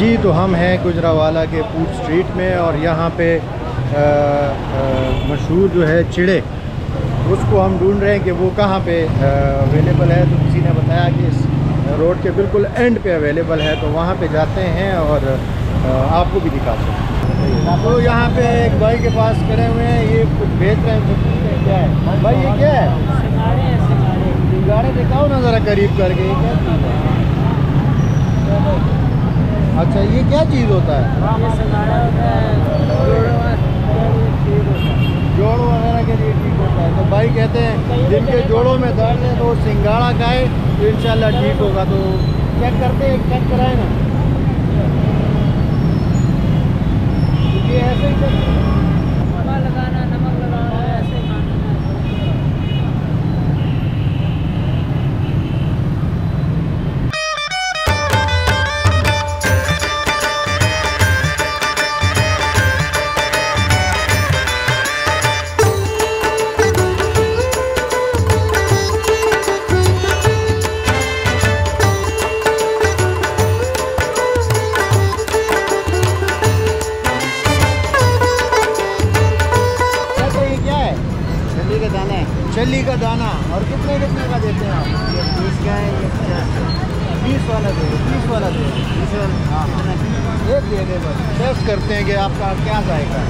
जी तो हम हैं गुजरावाला के फ़ूड स्ट्रीट में और यहाँ पे मशहूर जो है चिड़े उसको हम ढूंढ रहे हैं कि वो कहाँ पे अवेलेबल है। तो किसी ने बताया कि इस रोड के बिल्कुल एंड पे अवेलेबल है तो वहाँ पे जाते हैं और आपको भी दिखाते हैं। तो यहाँ पे एक भाई के पास खड़े हुए हैं ये कुछ बेच रहे हैं क्या है? भाई ये क्या है? सिंगाड़े दिखाओ ना ज़रा करीब करके ये क्या अच्छा ये क्या चीज़ होता है? जोड़ों वगैरह के लिए ठीक होता है। तो भाई कहते हैं जिनके जोड़ों में दर्द है तो सिंगाड़ा खाए तो इन ठीक होगा। तो चेक करते हैं चेक कराए ना। चली का दाना, और कितने कितने का देते हैं आप? बीस का है, ये बीस वाला दे, बीस वाला दे। बीस वाला हाँ एक दे दे बस। टेस्ट करते हैं कि आपका क्या जाएगा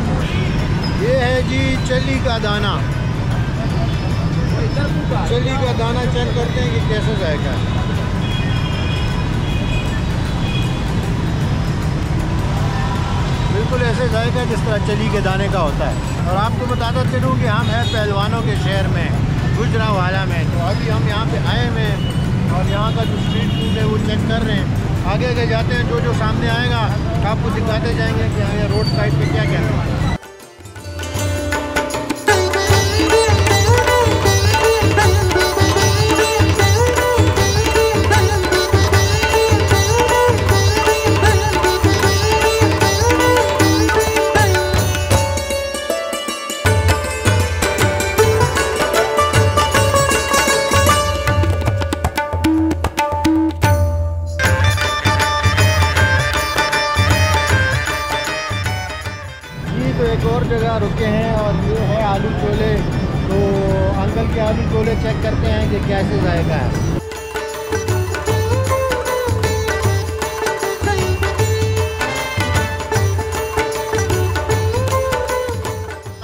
ये है जी चली का दाना। चली का दाना चेक करते हैं कि कैसे जाएगा बिल्कुल ऐसे जाएगा जिस तरह चली के दाने का होता है। और आपको बताता चलूँ कि हम हैं पहलवानों के शहर में, गुजरावाला में। तो अभी हम यहाँ पे आए हुए हैं और यहाँ का जो स्ट्रीट फ़ूड है वो चेक कर रहे हैं। आगे आगे जाते हैं, जो जो सामने आएगा, आपको दिखाते जाएँगे कि यहाँ रोड साइड पर क्या क्या है। रुके हैं और ये है आलू छोले तो अंकल के आलू छोले चेक करते हैं कि कैसे जाएगा है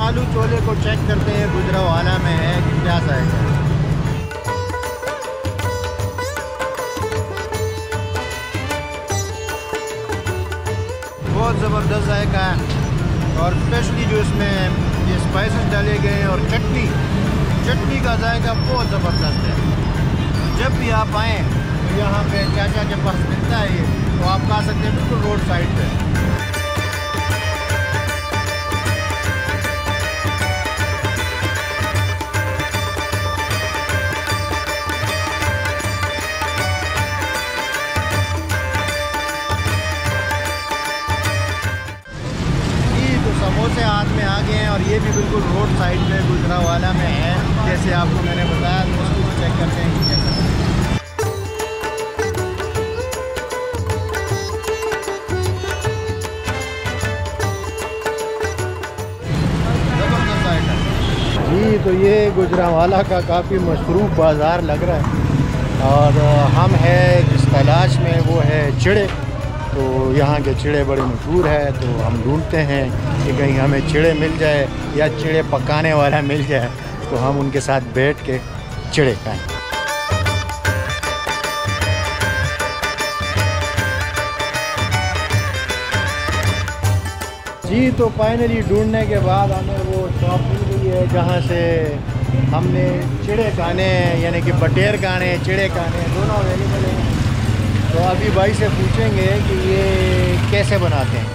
आलू छोले को चेक करते हैं, गुजरावाला में है कि क्या जाएगा बहुत ज़बरदस्त जायका है और स्पेशली जो इसमें ये स्पाइसेस डाले गए हैं और चटनी चटनी का जायका बहुत ज़बरदस्त है। जब भी आप आएँ तो यहाँ पे चाचा के पास मिलता है ये तो आप खा सकते हैं बिल्कुल रोड साइड पे। साइड में गुजरा वाला में है, जैसे आपको मैंने बताया तो उसको चेक करते हैं कि जी तो ये गुजरावाला का काफ़ी मशरूफ बाज़ार लग रहा है। और हम है जिस तलाश में, वो है चिड़े। तो यहाँ के चिड़े बड़े मशहूर है तो हम ढूंढते हैं कि कहीं हमें चिड़े मिल जाए या चिड़े पकाने वाला मिल जाए तो हम उनके साथ बैठ के चिड़े खाएँ। जी तो फाइनली ढूँढने के बाद हमें वो शॉप मिल गई है, जहाँ से हमने चिड़े खाने यानी कि बटेर खाने चिड़े खाने दोनों अवेलेबल अभी भाई से पूछेंगे कि ये कैसे बनाते हैं?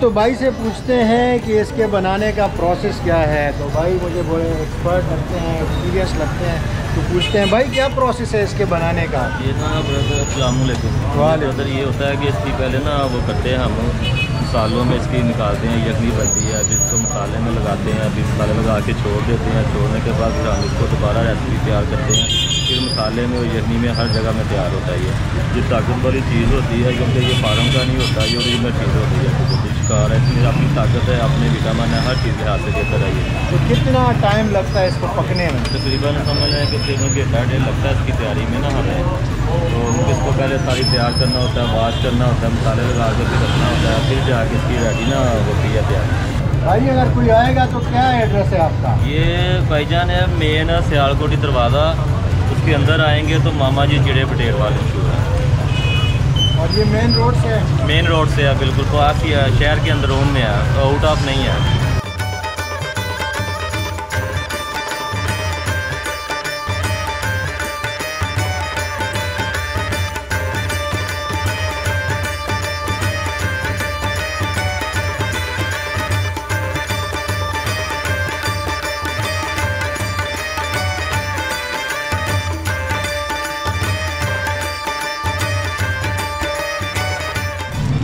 तो भाई से पूछते हैं कि इसके बनाने का प्रोसेस क्या है। तो भाई मुझे बड़े एक्सपर्ट लगते हैं एक्सपीरियंस लगते हैं। तो पूछते हैं भाई क्या प्रोसेस है इसके बनाने का? ये ना ब्रदर ब्रदर ये होता है कि इसकी पहले ना वो करते हैं हम। मसालों में इसकी निकालते हैं यखनी बनती है फिर इसको मसाले में लगाते हैं अभी मसाले लगा के छोड़ देते हैं, छोड़ने के बाद फिर हम इसको दोबारा रेसिपी तैयार करते हैं। फिर मसाले में और यखनी में हर जगह में तैयार होता है ये ताकत वाली चीज़ होती है, क्योंकि ये फार्म का नहीं होता, ये ओरिजिनल चीज़ होती है। है इसमें अपनी ताकत है अपने विटामिन है हर चीज़ लिहाज से देता है। ये तो कितना टाइम लगता है इसको पकने में? तकरीबन समझ लें कि तीनों घंटा डेढ़ डेढ़ लगता है इसकी तैयारी में ना हमें। तो इसको पहले सारी तैयार करना होता है वाश करना होता है मसाले लगा के फिर रखना होता है फिर जाके इसकी रेडी ना होती है तैयार। भाई अगर कोई आएगा तो क्या एड्रेस है आपका? ये भाईजान है मेन सियालकोटी दरवाज़ा। उसके अंदर आएँगे तो मामा जी चिड़े पटेल वाले। है और ये मेन रोड से है? मेन रोड से है, बिल्कुल। तो आप शहर के अंदर अंदरूम में है आउट ऑफ़ नहीं है।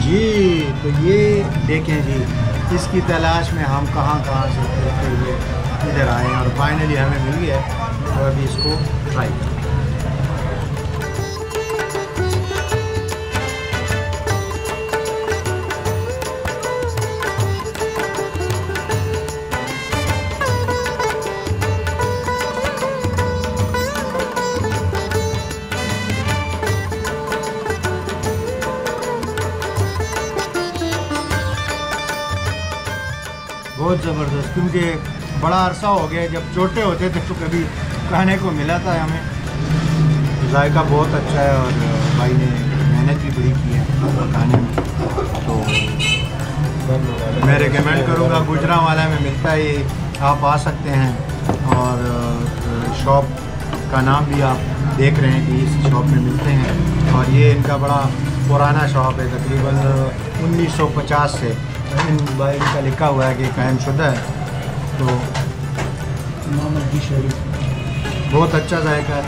जी तो ये देखें जी, इसकी तलाश में हम कहाँ कहाँ से देखते हुए इधर आए और फाइनली हमें मिल गया है तो अभी इसको ट्राई करें। बहुत ज़बरदस्त, क्योंकि बड़ा अरसा हो गया, जब छोटे होते थे तो कभी खाने को मिला था हमें। जायका बहुत अच्छा है और भाई ने मेहनत भी बड़ी की है पकाने में। तो मैं रिकमेंड करूँगा गुजरा वाला में मिलता है आप आ सकते हैं। और शॉप का नाम भी आप देख रहे हैं कि इस शॉप में मिलते हैं। और ये इनका बड़ा पुराना शॉप है, तकरीबन 1950 से। इन भाई का लिखा हुआ है कि कायम शुदा है तो मोहम्मद की शरीफ। बहुत अच्छा जायका है।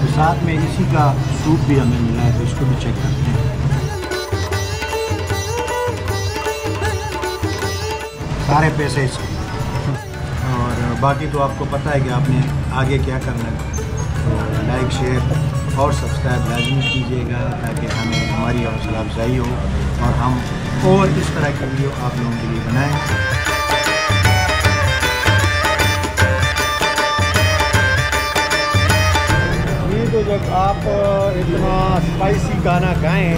तो साथ में इसी का सूप भी हमें मिला है तो इसको भी चेक करते हैं। सारे पैसे इसके। और बाकी तो आपको पता है कि आपने आगे क्या करना है। तो लाइक शेयर और सब्सक्राइब लाजमी कीजिएगा ताकि हमें हमारी हौसला अफजाई हो और हम और इस तरह की वीडियो आप लोगों के लिए बनाएँ। ये तो जब आप इतना स्पाइसी गाना गाएँ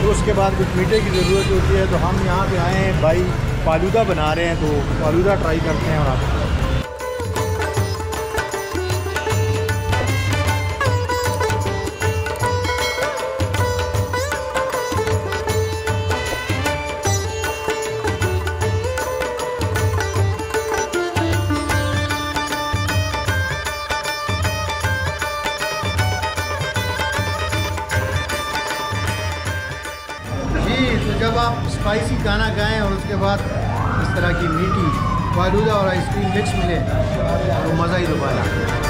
तो उसके बाद कुछ मीठे की ज़रूरत होती है तो हम यहाँ पे आए हैं, भाई फालूदा बना रहे हैं तो फालूदा ट्राई करते हैं और आप तो जब आप स्पाइसी गाना गाएँ और उसके बाद इस तरह की मीठी फालूदा और आइसक्रीम मिक्स मिले तो मज़ा ही दोबारा।